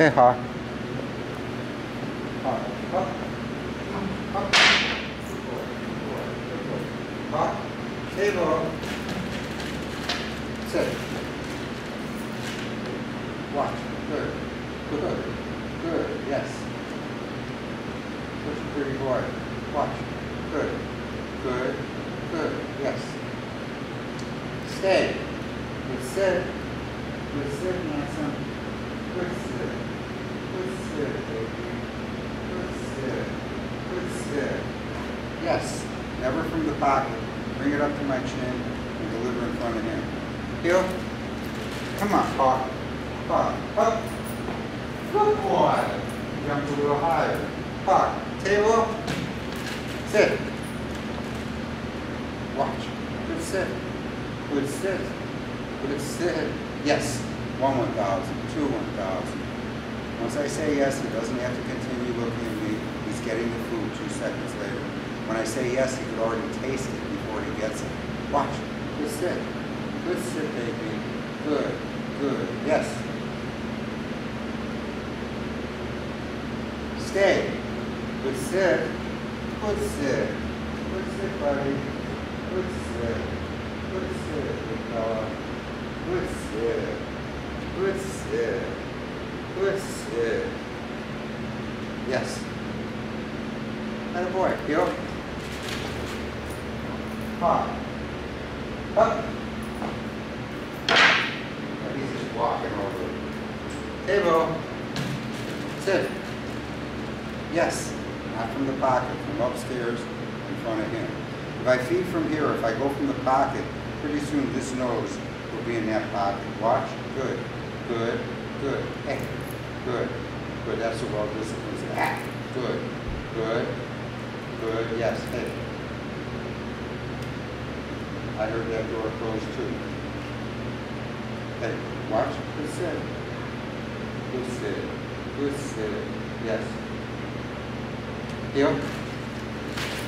Okay, Hawk. Hawk, boy, good. Hawk, table. Sit. Watch. Good. Good. Good. Yes. Good. Good. Good. Yes. Stay. Good sit. Good sit. Good sit, baby. Good sit. Good sit. Yes. Never from the pocket. Bring it up to my chin and deliver in front of him. Heel. Come on, Hawk. Hawk. Up. Good boy. Jump a little higher. Hawk. Table. Sit. Watch. Good sit. Good sit. Good sit. Yes. One 1,000. Two 1,000. Once I say yes, he doesn't have to continue looking at me. He's getting the food two seconds later. When I say yes, he could already taste it before he gets it. Watch. Good sit. Good sit, baby. Good. Good. Yes. Stay. Good sit. Good sit. Good sit, buddy. Good sit. Good sit, good fella. Good sit. Good sit. Good sit. Yes. That boy. Heel. Hop. Up. He's just walking over. Hey, Table. Sit. Yes. Not from the pocket, from upstairs in front of him. If I feed from here, if I go from the pocket, pretty soon this nose will be in that pocket. Watch. Good. Good. Good. Hey. Good. Good. That's a well-disciplined. Ah. Good. Good. Good. Yes. Hey. I heard that door close too. Hey, watch. Good sit. Good sit. Good sit. Yes. Heel.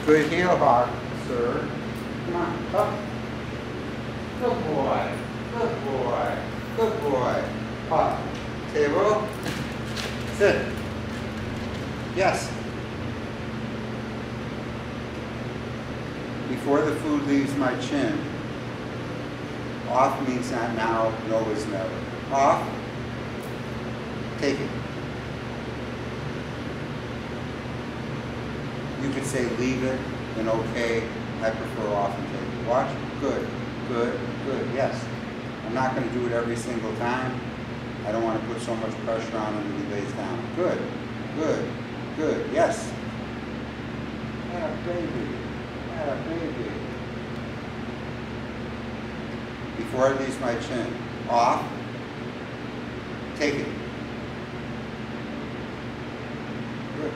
Good heel, Hawk, sir. Come on, up. Good boy. Good boy. Good boy. Hawk. Table. Sit. Yes. Before the food leaves my chin, off means not now, no is never. Off, take it. You could say leave it and okay. I prefer off and take it. Watch. Good. Good. Good. Yes. I'm not going to do it every single time. I don't want to put so much pressure on him that he lays down. Good. Good. Good. Yes. Yeah, baby. Yeah, baby. Before I leaves my chin. Off. Take it. Good.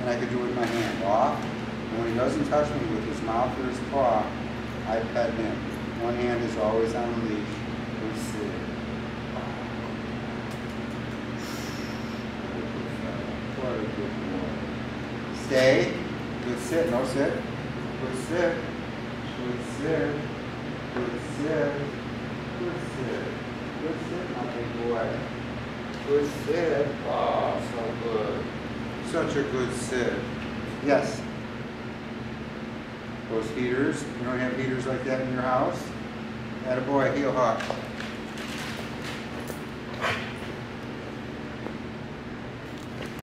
And I could do it with my hand. Off. And when he doesn't touch me with his mouth or his paw, I pet him. One hand is always on the leash. Sit. What a good boy. Stay. Good sit. No sit. Good sit. Good sit. Good sit. Good sit. Good sit, my big boy. Good sit. Oh, so good. Such a good sit. Yes. Those heaters, you don't have heaters like that in your house? Atta boy, heel hawk.